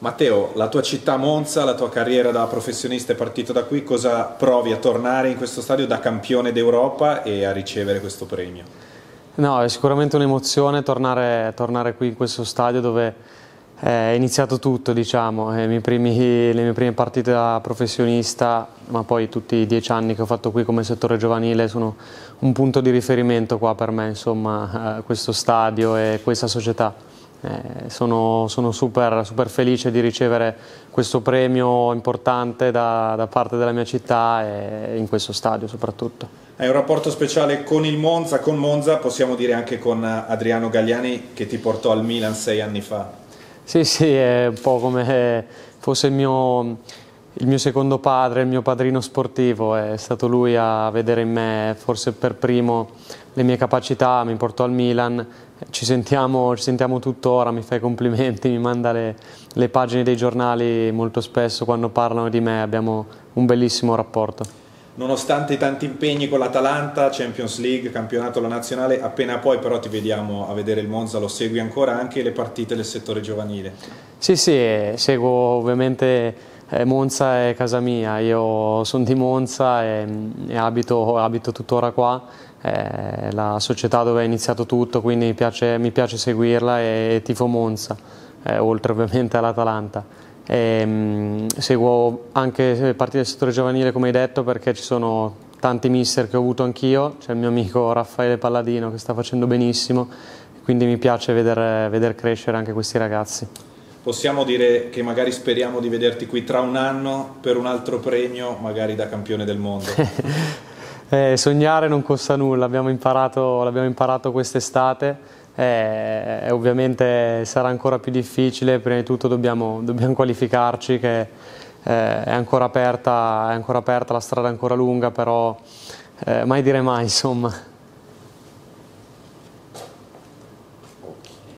Matteo, la tua città Monza, la tua carriera da professionista è partita da qui, cosa provi a tornare in questo stadio da campione d'Europa e a ricevere questo premio? No, è sicuramente un'emozione tornare, tornare qui in questo stadio dove è iniziato tutto, diciamo, primi, le mie prime partite da professionista, ma poi tutti i dieci anni che ho fatto qui come settore giovanile sono un punto di riferimento qua per me, insomma, eh, questo stadio e questa società. Eh, sono, sono super, super, felice di ricevere questo premio importante da, da, parte della mia città e in questo stadio soprattutto. Hai un rapporto speciale con il Monza, con Monza, possiamo dire anche con Adriano Gagliani che ti portò al Milan sei anni fa. Sì, sì, è un po' come fosse il mio, il mio secondo padre, il mio padrino sportivo, è stato lui a vedere in me forse per primo le mie capacità, mi portò al Milan, ci sentiamo, ci sentiamo tuttora, mi fa i complimenti, mi manda le, le pagine dei giornali molto spesso quando parlano di me, abbiamo un bellissimo rapporto. Nonostante i tanti impegni con l'Atalanta, Champions League, campionato la nazionale, appena poi però ti vediamo a vedere il Monza, lo segui ancora anche le partite del settore giovanile? Sì, sì, seguo ovviamente Monza è casa mia, io sono di Monza e, e abito, abito tuttora qua è la società dove è iniziato tutto, quindi mi piace, mi piace seguirla e tifo Monza, eh, oltre ovviamente all'Atalanta. Ehm, seguo anche le partite del settore giovanile come hai detto perché ci sono tanti mister che ho avuto anch'io, c'è il mio amico Raffaele Palladino che sta facendo benissimo, quindi mi piace vedere, vedere crescere anche questi ragazzi. Possiamo dire che magari speriamo di vederti qui tra un anno per un altro premio, magari da campione del mondo. Eh, sognare non costa nulla, l'abbiamo imparato, imparato quest'estate eh, e ovviamente sarà ancora più difficile, prima di tutto dobbiamo, dobbiamo qualificarci che eh, è, ancora aperta, è, ancora aperta, la strada è ancora lunga, però eh, mai dire mai insomma.